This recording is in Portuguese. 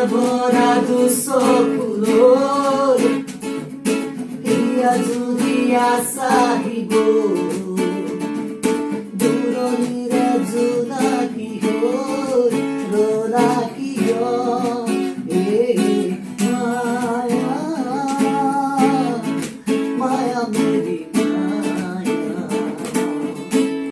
devorado sou por Iazuriya sahibo Duro nire zunaki ho Ronaki ho Maya Maya meri